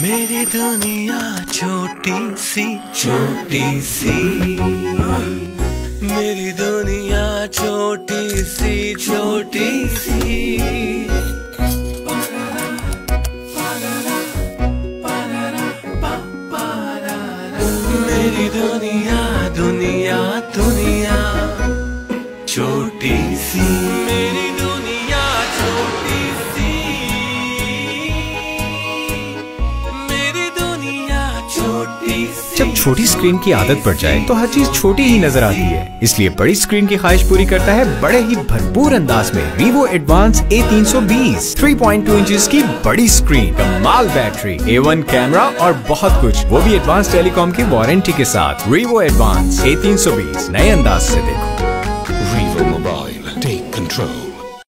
मेरी दुनिया छोटी सी छोटी सी। मेरी दुनिया छोटी सी छोटी सी। मेरी दुनिया दुनिया दुनिया। छोटी सी। मेरी जब छोटी स्क्रीन की आदत पड़ जाए तो हर चीज़ छोटी ही नज़र आती है इसलिए बड़ी स्क्रीन की ख्वाहिश पूरी करता है बड़े ही भरपूर अंदाज में Vivo Advance A320 3.2 इंच की बड़ी स्क्रीन कमाल बैटरी ए वन कैमरा और बहुत कुछ वो भी एडवांस टेलीकॉम की वारंटी के साथ Vivo Advance A320 नए अंदाज से देखो Revo Mobile. Take control.